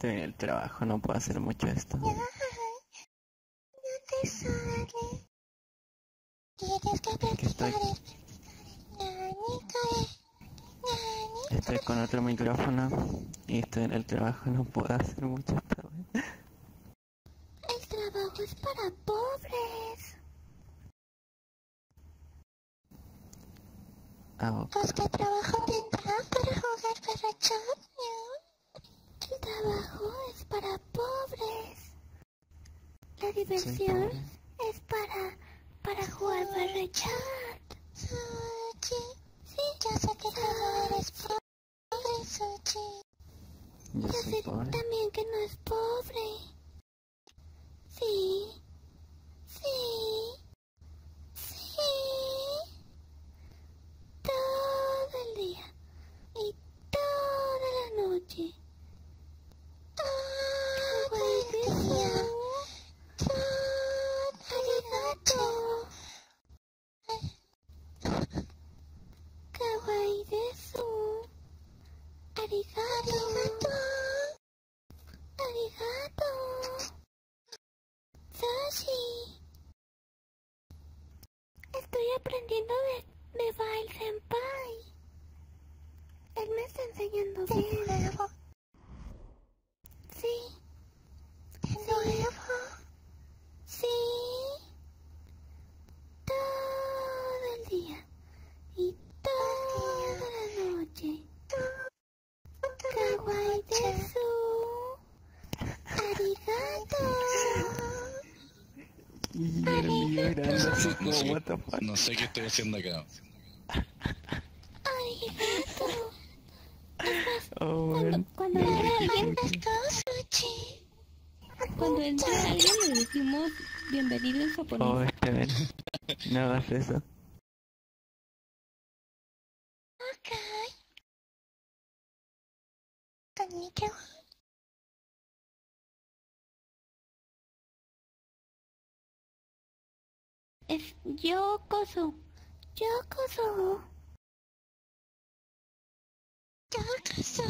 Estoy en el trabajo, no puedo hacer mucho esto. No te sale. Tienes que practicar estoy? Con otro micrófono y estoy en el trabajo, no puedo hacer mucho esto. El trabajo es para pobres. Ah, ok. Los que trabajan tendrán para jugar para chat, El trabajo es para pobres. La diversión es para para jugar para Yo sé también que no es pobre. Sí. Sí. Sí. Todo el día. Y toda la noche. Todo el día. Arigato. Kawaii desu. Arigato. Sashi. Estoy aprendiendo de, de Bail Senpai. Él me está enseñando bien. Sí. ¿De nuevo? Sí. Todo el día. Y toda la noche. Kawaii desu. Arigato. Y el mío grande así como, sé, what the fuck. no sé qué estoy haciendo acá. Arigato. Oh, Cuando, cuando entra alguien, cuando entra alguien le decimos bienvenido en japonés. Oh, este ven. No hagas eso. Ok. Konnichiwa. es yo coso. Yo coso. Yo coso.